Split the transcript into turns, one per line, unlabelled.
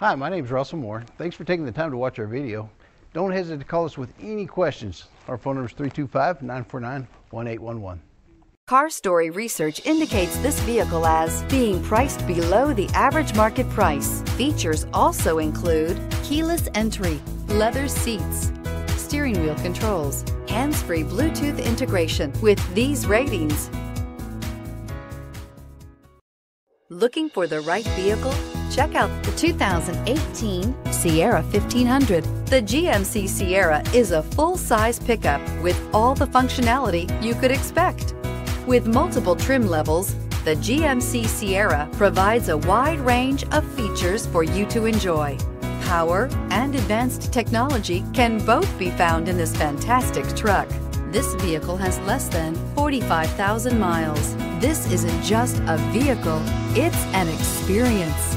Hi, my name is Russell Moore. Thanks for taking the time to watch our video. Don't hesitate to call us with any questions. Our phone number is 325 949 1811.
Car Story research indicates this vehicle as being priced below the average market price. Features also include keyless entry, leather seats, steering wheel controls, hands-free Bluetooth integration with these ratings. Looking for the right vehicle? Check out the 2018 Sierra 1500. The GMC Sierra is a full-size pickup with all the functionality you could expect. With multiple trim levels, the GMC Sierra provides a wide range of features for you to enjoy. Power and advanced technology can both be found in this fantastic truck. This vehicle has less than 45,000 miles. This isn't just a vehicle, it's an experience.